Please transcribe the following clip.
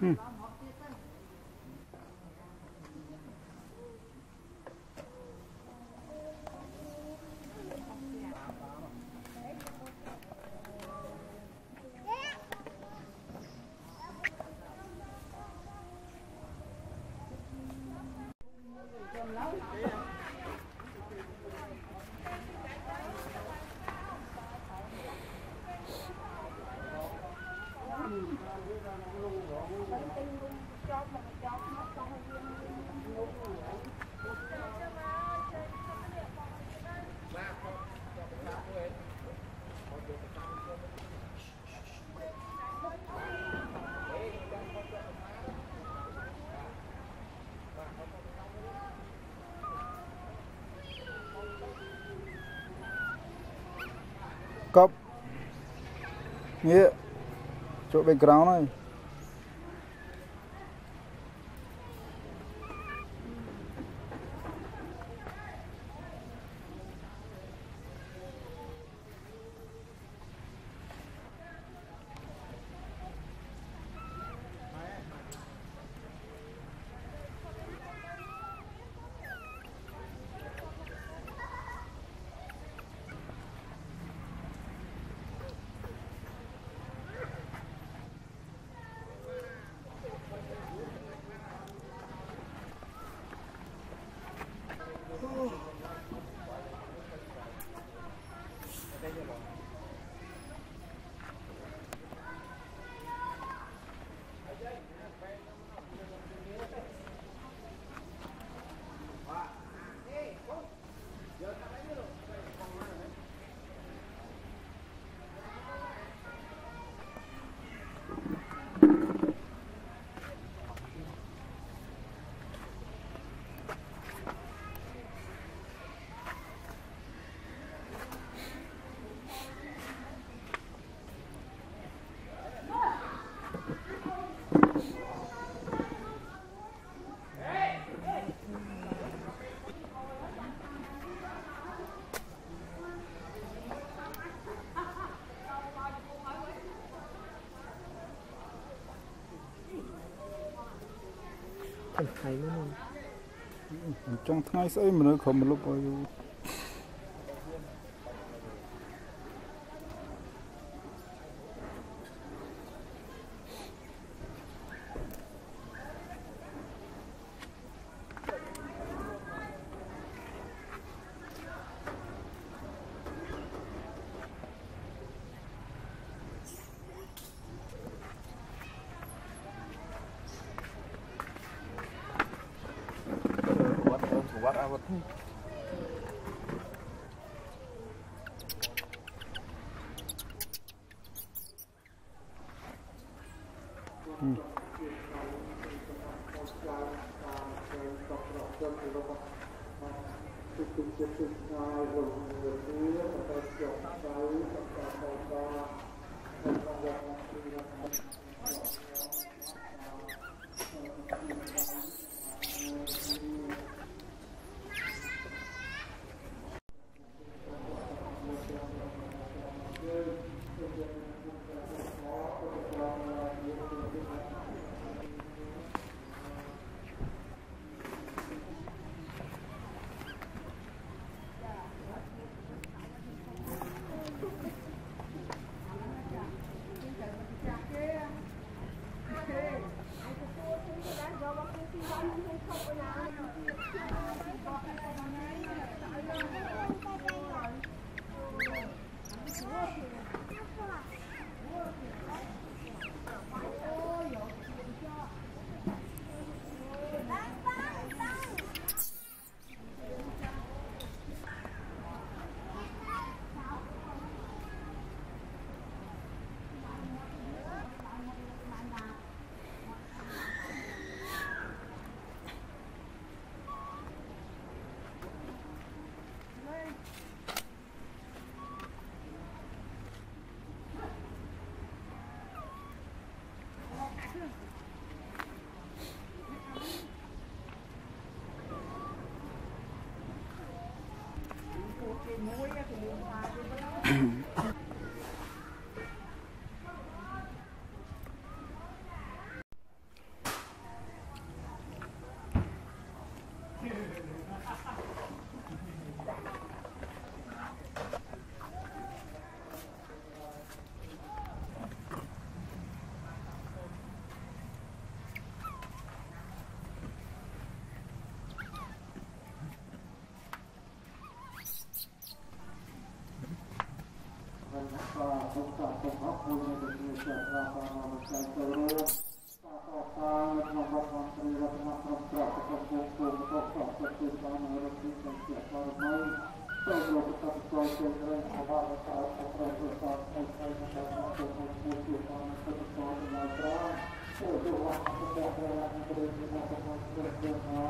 Hmm. cop nghĩa chỗ background này. ថ្ងៃមុនអញ្ចឹងថ្ងៃស្អីមនុស្សក្រុមមលុបឲ្យយូ Hmm. ពុទ្ធសាសនាពុទ្ធនៃជាសាស្ត្រាបានមកតែទៅរកតាតតាក្នុងបទធម្មព្រះរតនត្រង់ត្រង់ប្រកបពុទ្ធពុទ្ធសពពុទ្ធបានរកទីទាំងជាបរមីសូមលោកពុទ្ធចូលចូលរកអបអរសាពុទ្ធពុទ្ធសពពុទ្ធនៃជាសាស្ត្រាពុទ្ធពុទ្ធបានពុទ្ធសពបានត្រង់ចូលទៅវត្តព្រះរតនត្រង់ត្រង់ប្រកបពុទ្ធ